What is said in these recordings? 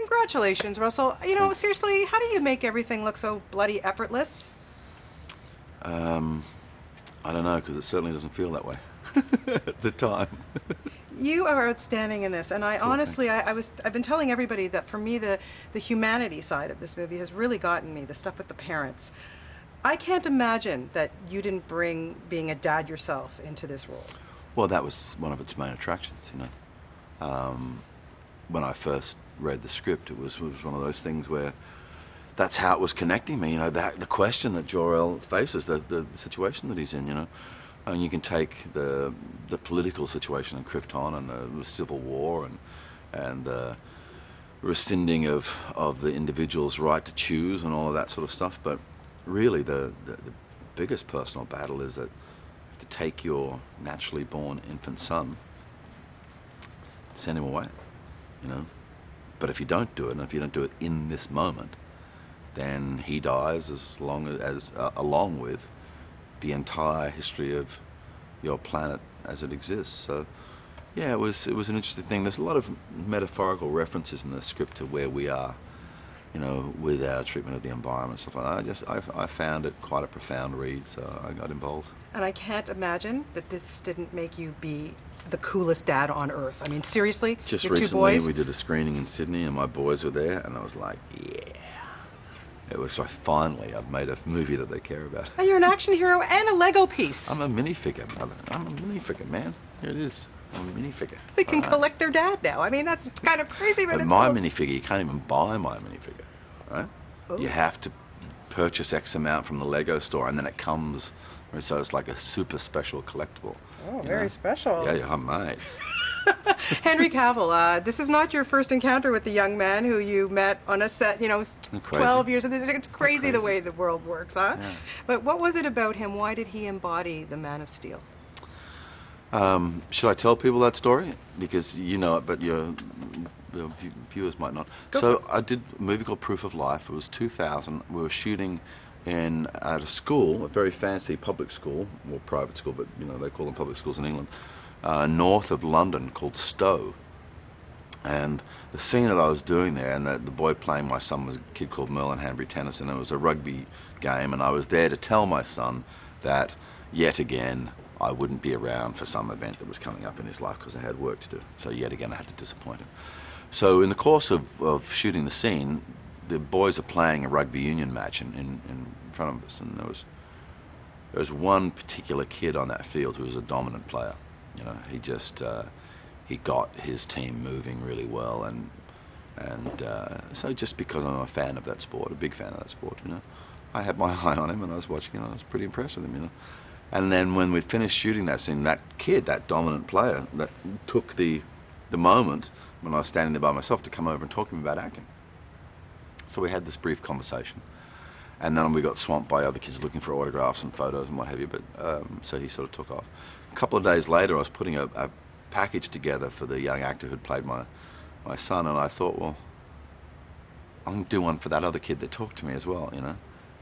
Congratulations, Russell. You know, seriously, how do you make everything look so bloody effortless? Um, I don't know, because it certainly doesn't feel that way at the time. You are outstanding in this, and I Cool, honestly, I, I was, I've been telling everybody that for me, the the humanity side of this movie has really gotten me. The stuff with the parents. I can't imagine that you didn't bring being a dad yourself into this role. Well, that was one of its main attractions, you know. Um, when I first read the script, it was, was one of those things where that's how it was connecting me. You know, that the question that Jor-El faces, the, the, the situation that he's in. You know, and you can take the the political situation in Krypton and the, the civil war and and the rescinding of of the individual's right to choose and all of that sort of stuff. But really, the the, the biggest personal battle is that you have to take your naturally born infant son, send him away. You know, but if you don't do it, and if you don't do it in this moment, then he dies as long as, uh, along with the entire history of your planet as it exists. So, yeah, it was it was an interesting thing. There's a lot of metaphorical references in the script to where we are, you know, with our treatment of the environment stuff like that. I just I, I found it quite a profound read, so I got involved. And I can't imagine that this didn't make you be the coolest dad on earth. I mean, seriously, Just your two recently, boys. we did a screening in Sydney, and my boys were there, and I was like, yeah. It was like finally I've made a movie that they care about. And you're an action hero and a Lego piece. I'm a minifigure, mother. I'm a minifigure, man. Here it is. Minifigure. they can right. collect their dad now. I mean, that's kind of crazy, but But it's my cool. minifigure, you can't even buy my minifigure, right? You have to purchase X amount from the Lego store, and then it comes. So it's like a super special collectible. Oh, very know? special. Yeah, yeah, mate. Henry Cavill, uh, this is not your first encounter with the young man who you met on a set, you know, s- Isn't it crazy? 12 years. It's, it's crazy, the way the world works, huh? Yeah. But what was it about him? Why did he embody the Man of Steel? Um, should I tell people that story? Because you know it, but your, your viewers might not. Go so I did a movie called Proof of Life. It was 2000. We were shooting in at a school, a very fancy public school, or private school, but you know they call them public schools in England, uh, north of London, called Stowe. And the scene that I was doing there, and the, the boy playing my son was a kid called Merlin Hanbury Tenison. It was a rugby game, and I was there to tell my son that yet again I wouldn't be around for some event that was coming up in his life because I had work to do. So yet again I had to disappoint him. So in the course of, of shooting the scene, the boys are playing a rugby union match in, in, in front of us, and there was there was one particular kid on that field who was a dominant player. You know, he just uh, he got his team moving really well, and and uh, so just because I'm a fan of that sport, a big fan of that sport, you know, I had my eye on him, and I was watching, and I was pretty impressed with him, you know. And then when we finished shooting that scene, that kid, that dominant player, that took the the moment when I was standing there by myself to come over and talk to me about acting. So we had this brief conversation. And then we got swamped by other kids looking for autographs and photos and what have you. But um, so he sort of took off. A couple of days later, I was putting a, a package together for the young actor who'd played my my son, and I thought, well, I'm gonna do one for that other kid that talked to me as well, you know.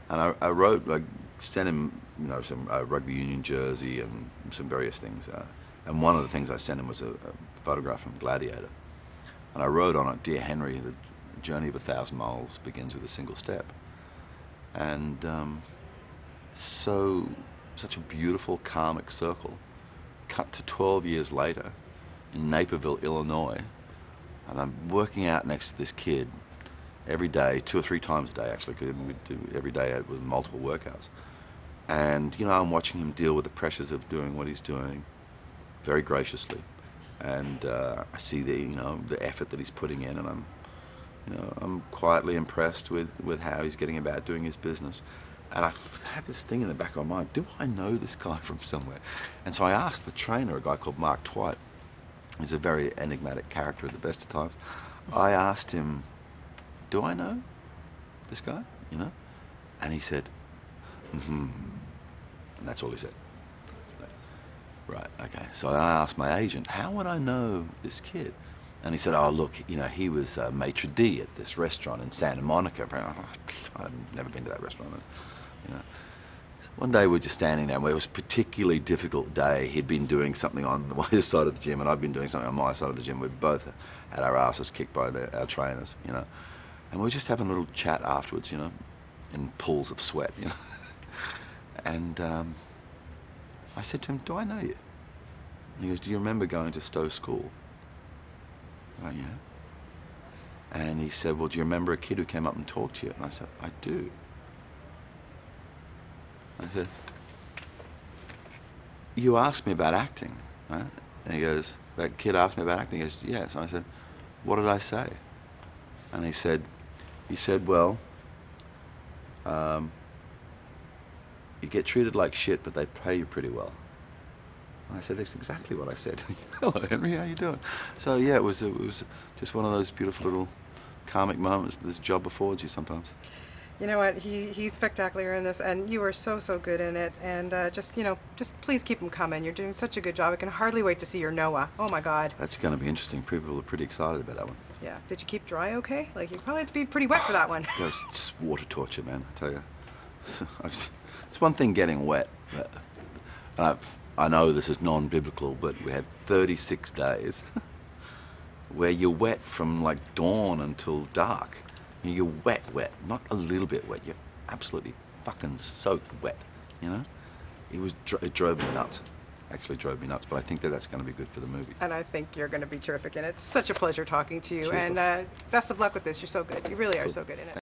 And I, I wrote, I sent him, you know, some uh, rugby union jersey and some various things. Uh, and one of the things I sent him was a, a photograph from Gladiator. And I wrote on it, "Dear Henry, the journey of a thousand miles begins with a single step." And um, so, such a beautiful karmic circle. Cut to 12 years later in Naperville, Illinois, and I'm working out next to this kid every day, two or three times a day actually, because we do every day with multiple workouts. And you know, I'm watching him deal with the pressures of doing what he's doing, very graciously, and uh, I see the you know the effort that he's putting in, and I'm you know I'm quietly impressed with with how he's getting about doing his business. And I have this thing in the back of my mind: Do I know this guy from somewhere? And so I asked the trainer, a guy called Mark Twight. He's a very enigmatic character at the best of times. I asked him, "Do I know this guy?" You know, and he said, "Hmm." And that's all he said. Right, okay. So I asked my agent, how would I know this kid? And he said, oh, look, you know, he was uh, maitre d' at this restaurant in Santa Monica. I've never been to that restaurant. You know. one day we were just standing there, and it was a particularly difficult day. He'd been doing something on the his side of the gym, and I'd been doing something on my side of the gym. We both had our asses kicked by the, our trainers, you know. And we were just having a little chat afterwards, you know, in pools of sweat, you know. and um, I said to him, Do I know you? And he goes, Do you remember going to Stowe School? I went, Yeah. And he said, Well, do you remember a kid who came up and talked to you? And I said, I do. I said, You asked me about acting, right? And he goes, That kid asked me about acting. He goes, Yes. And I said, What did I say? And he said, He said, Well, um, you get treated like shit, but they pay you pretty well. And I said, That's exactly what I said. Hello, Henry, how you doing? So, yeah, it was, it was just one of those beautiful little karmic moments that this job affords you sometimes. You know what? He he's spectacular in this, and you are so so good in it. And uh, just you know, just please keep him coming. You're doing such a good job. I can hardly wait to see your Noah. Oh my God. That's going to be interesting. People are pretty excited about that one. Yeah. Did you keep dry? Okay. Like you probably have to be pretty wet for that one. It was just water torture, man. I tell you, it's one thing getting wet. And I know this is non-biblical, but we had 36 days where you're wet from like dawn until dark. You're wet, wet, not a little bit wet. You're absolutely fucking soaked wet. You know, it was it drove me nuts. Actually, drove me nuts. But I think that that's going to be good for the movie. And I think you're going to be terrific in it. It's such a pleasure talking to you. Cheers, and uh, best of luck with this. You're so good. You really are so good in it.